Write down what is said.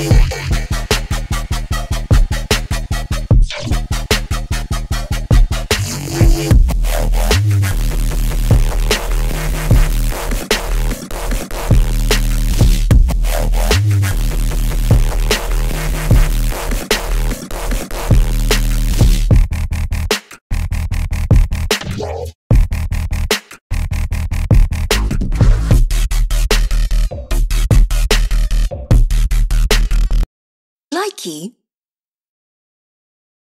Wow. Nike